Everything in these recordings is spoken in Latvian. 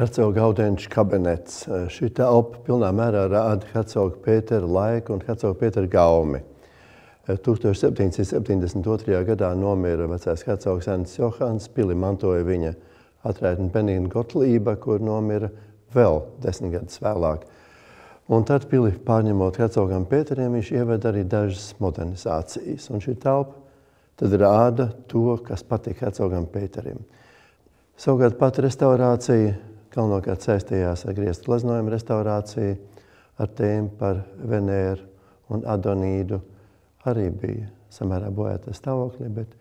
Hercoga Audenča kabinets. Šī telpa pilnā mērā rāda Hercoga Pētera laiku un Hercoga Pētera gaumi. 1772. gadā nomira vecais hercogs Ernsts Johans, pili mantoja viņa atrētni Benīna Gotlība, kur nomira vēl desmit gadus vēlāk. Un tad pili pārņemot hercogam Pēteriem, viņš ieveda arī dažas modernizācijas. Un šī telpa tad rāda to, kas patīk hercogam Pēterim. Savukārt pat restaurācija galvenokārt saistījās ar griestu gleznojumu restaurāciju, ar tēmu par Venēru un Adonīdu. Arī bija samērā bojāta stāvoklī, bet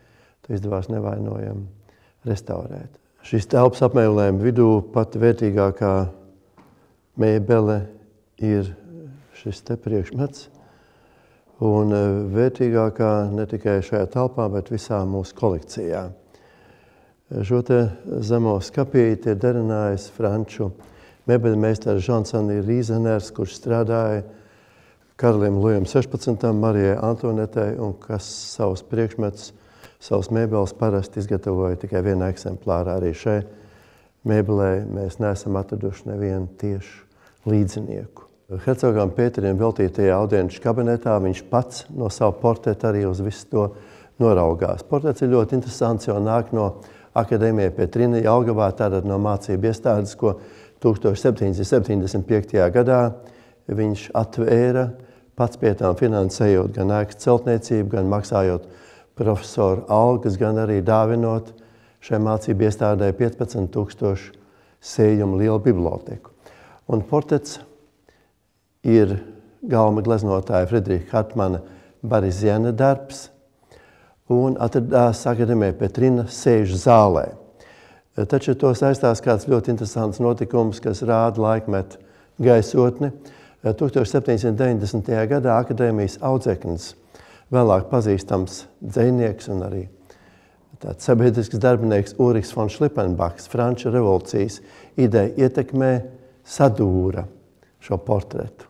to izdevās nevainojami restaurēt. Šīs telpas apmeklējuma vidū pat vērtīgākā mēbele ir šis te priekšmets. Un eh, vērtīgākā ne tikai šajā telpā, bet visā mūsu kolekcijā. Šo zemo skapīti ir darinājis franču mebeļmeistars Žansani Rīzeners, kurš strādāja karalim Lujam 16. Marijai Antonetei un kas savus priekšmetus, savus mēbeles parasti izgatavoja tikai vienā eksemplārā. Arī šai mēbelē mēs neesam atraduši nevienu tiešu līdzinieku. Hercogam Pēterim veltītajā audienču kabinetā viņš pats no savu portretu arī uz visu to noraugās. Portrets ir ļoti interesants, jo nāk no akadēmija Petrina Jelgavā, tātad no mācību iestādes, ko 1775. gadā viņš atvēra pats pie tām finansējot gan ēkas celtniecību, gan maksājot profesoru algas, gan arī dāvinot šai mācību iestādē 15 tūkstošu sējumu lielu biblioteku. Un portrets ir galma gleznotāja Friedricha Hartmana Bariziena darbs un atradās akadēmija Petrina sēžu zālē. Taču to saistās kāds ļoti interesants notikums, kas rāda laikmetu gaisotni. 1790. gadā akadēmijas audzeknis, vēlāk pazīstams dzēnieks un arī tāds sabiedrisks darbinieks Ulrichs von Šlipenbachs, Franču revolūcijas ideja ietekmē sadūra šo portretu.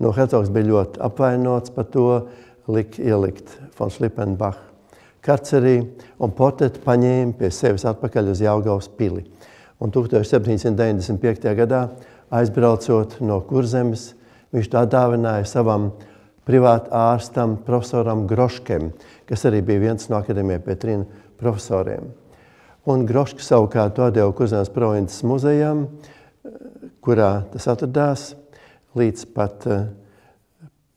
No Hercogs bija ļoti apvainots par to, lika ielikt von Šlipenbach karcerī un portretu paņēma pie sevis atpakaļ uz Jaugavas pili. Un 1795. gadā aizbraucot no Kurzemes, viņš to atdāvināja savam privātu ārstam, profesoram Groškem, kas arī bija viens no akadēmija Petrina profesoriem. Un Grošks savukārt to deva Kurzemes provinces muzejam, kurā tas atradās līdz pat uh,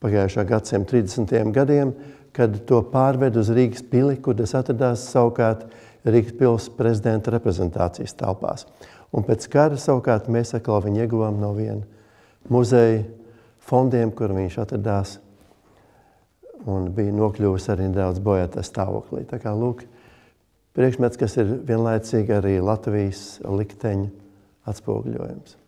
pagājušā gadsimta 30. gadiem, kad to pārved uz Rīgas pili, kur tas atradās savukārt Rīgas pils prezidenta reprezentācijas telpās. Un pēc kara savukārt mēs atkal viņu ieguvām no viena muzeja fondiem, kur viņš atradās un bija nokļuvis arī nedaudz bojātā stāvoklī. Tā kā lūk, priekšmets, kas ir vienlaicīgi arī Latvijas likteņa atspoguļojums.